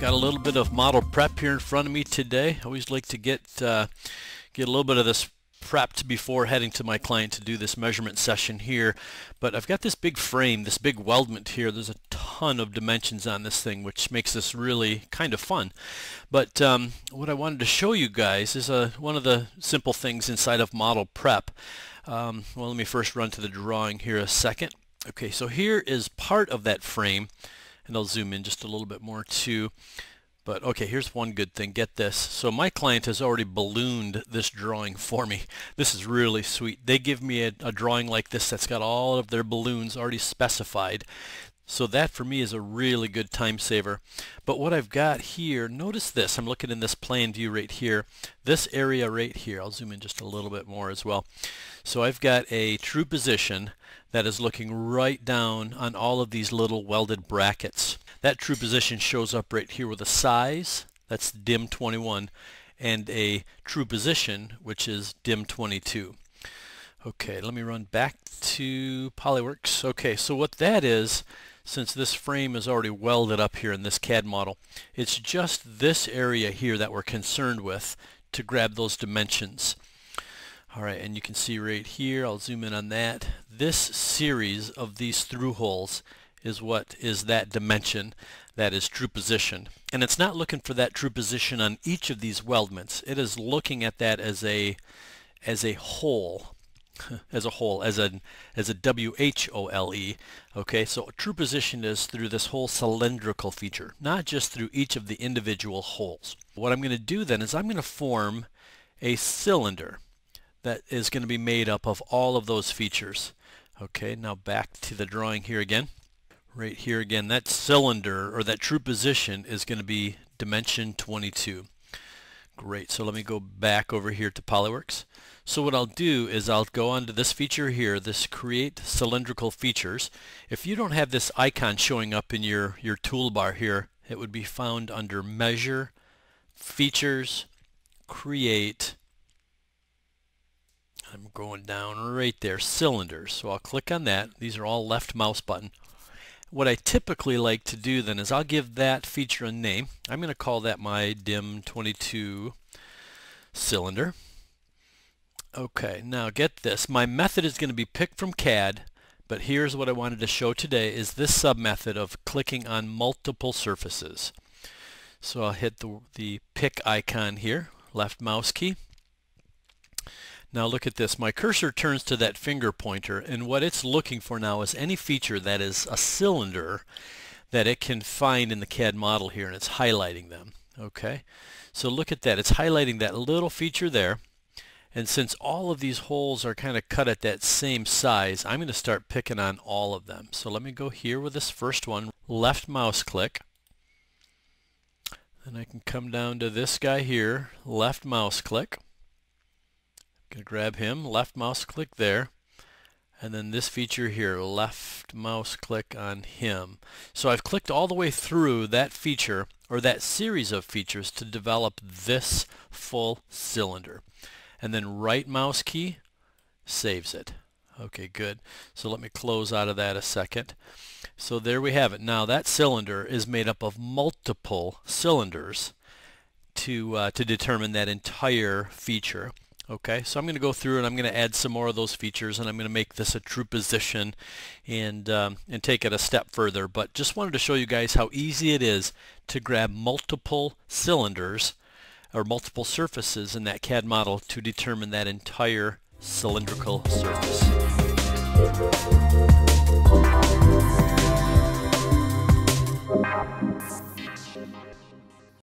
Got a little bit of model prep here in front of me today. I always like to get uh, get a little bit of this prepped before heading to my client to do this measurement session here. But I've got this big frame, this big weldment here. There's a ton of dimensions on this thing, which makes this really kind of fun. But um, what I wanted to show you guys is a, one of the simple things inside of model prep. Um, well, let me first run to the drawing here a second. Okay, so here is part of that frame, and I'll zoom in just a little bit more too. But okay, here's one good thing. Get this. So my client has already ballooned this drawing for me. This is really sweet. They give me a, a, drawing like this that's got all of their balloons already specified. So that for me is a really good time saver. But what I've got here, notice this. I'm looking in this plan view right here. This area right here, I'll zoom in just a little bit more as well. So I've got a true position that is looking right down on all of these little welded brackets. That true position shows up right here with a size, that's dim 21, and a true position, which is dim 22. Okay, let me run back to Polyworks. Okay, so what that is, since this frame is already welded up here in this CAD model, it's just this area here that we're concerned with to grab those dimensions. All right, and you can see right here, I'll zoom in on that. This series of these through holes is what is that dimension that is true position. And it's not looking for that true position on each of these weldments. It is looking at that as a as a whole as a whole as a as a W H O L E okay? So true position is through this whole cylindrical feature not just through each of the individual holes. What I'm going to do then is I'm going to form a cylinder that is going to be made up of all of those features okay? Now back to the drawing here again. Right here again that cylinder or that true position is going to be dimension 22 great. So let me go back over here to Polyworks. So what I'll do is I'll go onto this feature here this create cylindrical features. If you don't have this icon showing up in your your toolbar here it would be found under measure features create. I'm going down right there cylinders. So I'll click on that. These are all left mouse button what I typically like to do then is I'll give that feature a name. I'm going to call that my DIM22 cylinder. Okay, now get this. My method is going to be picked from CAD, but here's what I wanted to show today is this sub-method of clicking on multiple surfaces. So I'll hit the, the pick icon here, left mouse key, now look at this. My cursor turns to that finger pointer and what it's looking for now is any feature that is a cylinder that it can find in the CAD model here and it's highlighting them. Okay, so look at that. It's highlighting that little feature there and since all of these holes are kind of cut at that same size, I'm going to start picking on all of them. So let me go here with this first one, left mouse click. Then I can come down to this guy here, left mouse click. Gonna grab him, left mouse click there, and then this feature here, left mouse click on him. So I've clicked all the way through that feature, or that series of features to develop this full cylinder. And then right mouse key saves it. Okay, good. So let me close out of that a second. So there we have it. Now that cylinder is made up of multiple cylinders to, uh, to determine that entire feature. Okay, so I'm going to go through and I'm going to add some more of those features and I'm going to make this a true position and, um, and take it a step further. But just wanted to show you guys how easy it is to grab multiple cylinders or multiple surfaces in that CAD model to determine that entire cylindrical surface.